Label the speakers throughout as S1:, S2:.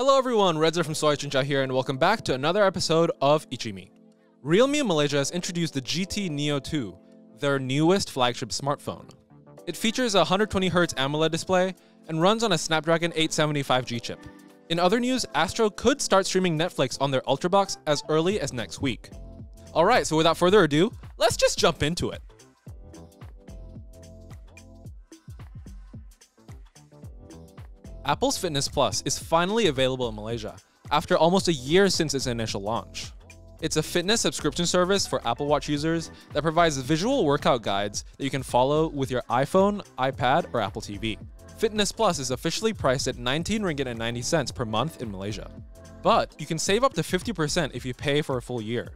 S1: Hello everyone, Redzer from SoyaCincau here, and welcome back to another episode of ICYMI. Realme Malaysia has introduced the GT Neo 2, their newest flagship smartphone. It features a 120Hz AMOLED display and runs on a Snapdragon 875G chip. In other news, Astro could start streaming Netflix on their Ultrabox as early as next week. Alright, so without further ado, let's just jump into it. Apple's Fitness Plus is finally available in Malaysia after almost a year since its initial launch. It's a fitness subscription service for Apple Watch users that provides visual workout guides that you can follow with your iPhone, iPad, or Apple TV. Fitness Plus is officially priced at 19 ringgit and 90 cents per month in Malaysia. But you can save up to 50% if you pay for a full year.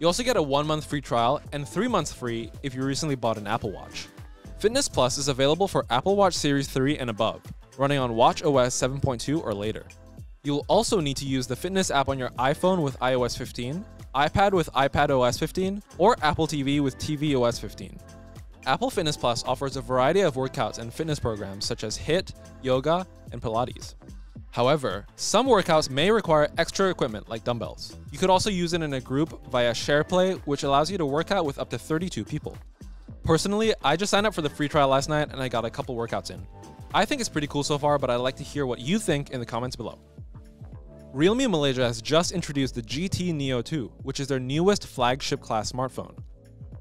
S1: You also get a one month free trial and three months free if you recently bought an Apple Watch. Fitness Plus is available for Apple Watch Series 3 and above, running on Watch OS 7.2 or later. You'll also need to use the fitness app on your iPhone with iOS 15, iPad with iPad OS 15, or Apple TV with TV OS 15. Apple Fitness Plus offers a variety of workouts and fitness programs such as HIIT, yoga, and Pilates. However, some workouts may require extra equipment like dumbbells. You could also use it in a group via SharePlay, which allows you to work out with up to 32 people. Personally, I just signed up for the free trial last night and I got a couple workouts in. I think it's pretty cool so far, but I'd like to hear what you think in the comments below. Realme Malaysia has just introduced the GT Neo 2, which is their newest flagship class smartphone.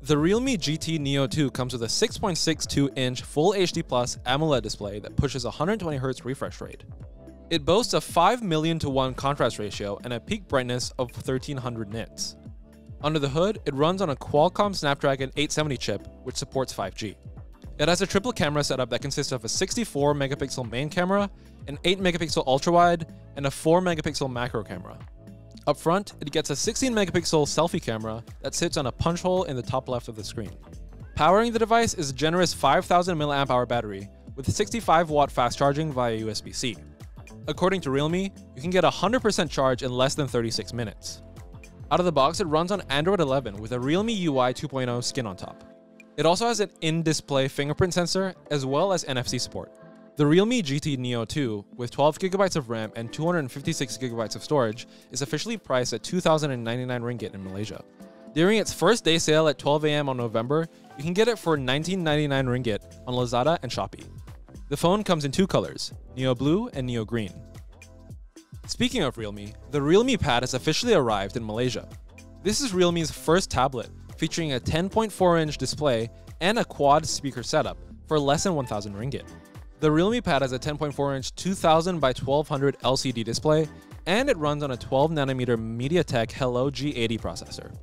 S1: The Realme GT Neo 2 comes with a 6.62 inch Full HD Plus AMOLED display that pushes 120Hz refresh rate. It boasts a 5 million to 1 contrast ratio and a peak brightness of 1300 nits. Under the hood, it runs on a Qualcomm Snapdragon 870 chip, which supports 5G. It has a triple camera setup that consists of a 64 megapixel main camera, an 8 megapixel ultra wide, and a 4 megapixel macro camera. Up front, it gets a 16 megapixel selfie camera that sits on a punch hole in the top left of the screen. Powering the device is a generous 5000 mAh battery with 65 watt fast charging via USB-C. According to Realme, you can get 100% charge in less than 36 minutes. Out of the box, it runs on Android 11 with a Realme UI 2.0 skin on top. It also has an in-display fingerprint sensor as well as NFC support. The Realme GT Neo 2 with 12GB of RAM and 256GB of storage is officially priced at 2,099 ringgit in Malaysia. During its first day sale at 12am on November, you can get it for 1999 ringgit on Lazada and Shopee. The phone comes in two colors, Neo Blue and Neo Green. Speaking of Realme, the Realme Pad has officially arrived in Malaysia. This is Realme's first tablet featuring a 10.4 inch display and a quad speaker setup for less than 1000 ringgit. The Realme Pad has a 10.4 inch 2000 by 1200 LCD display and it runs on a 12 nanometer MediaTek Helio G80 processor.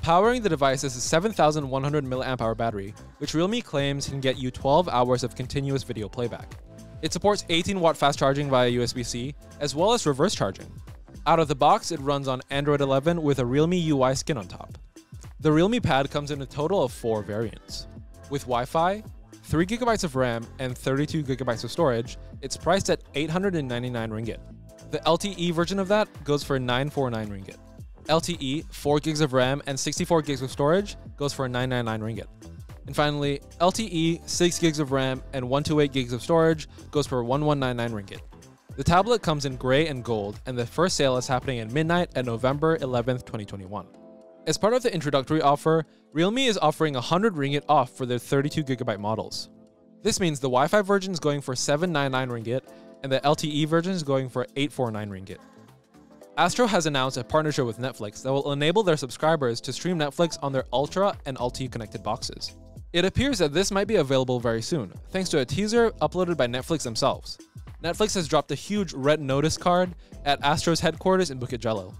S1: Powering the device is a 7100 mAh battery, which Realme claims can get you 12 hours of continuous video playback. It supports 18 watt fast charging via USB-C, as well as reverse charging. Out of the box, it runs on Android 11 with a Realme UI skin on top. The Realme Pad comes in a total of four variants. With Wi-Fi, 3GB of RAM, and 32GB of storage, it's priced at 899 ringgit. The LTE version of that goes for 949 ringgit. LTE, 4GB of RAM, and 64GB of storage goes for 999 ringgit. And finally, LTE, 6GB of RAM, and 128GB of storage goes for 1199 ringgit. The tablet comes in gray and gold, and the first sale is happening at midnight at November 11th, 2021. As part of the introductory offer, Realme is offering 100 ringgit off for their 32GB models. This means the Wi-Fi version is going for 799 ringgit and the LTE version is going for 849 ringgit. Astro has announced a partnership with Netflix that will enable their subscribers to stream Netflix on their Ultra and LTE connected boxes. It appears that this might be available very soon, thanks to a teaser uploaded by Netflix themselves. Netflix has dropped a huge Red Notice card at Astro's headquarters in Bukit Jalil.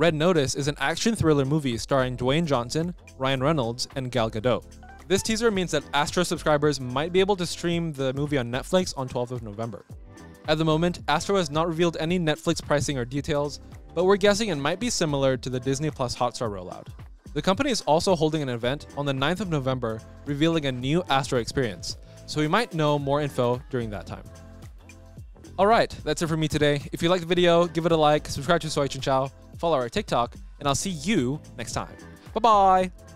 S1: Red Notice is an action thriller movie starring Dwayne Johnson, Ryan Reynolds, and Gal Gadot. This teaser means that Astro subscribers might be able to stream the movie on Netflix on 12th of November. At the moment, Astro has not revealed any Netflix pricing or details, but we're guessing it might be similar to the Disney Plus Hotstar rollout. The company is also holding an event on the 9th of November revealing a new Astro experience, so we might know more info during that time. Alright, that's it for me today. If you liked the video, give it a like, subscribe to SoyaCincau, follow our TikTok, and I'll see you next time. Bye bye!